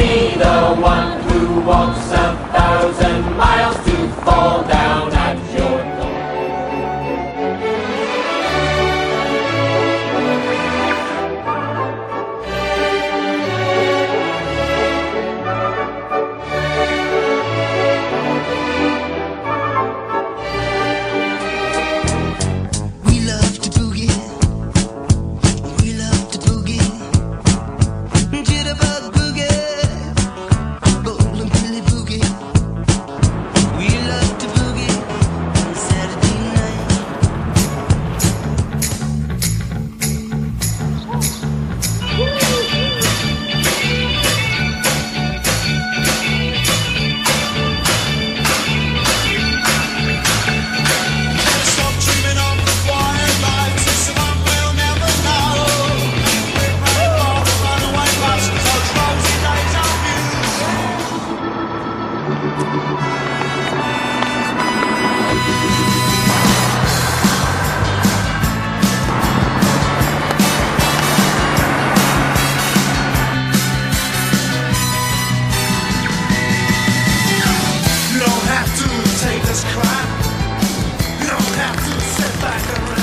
be the one who walks up You don't have to take this crap You don't have to sit back and rest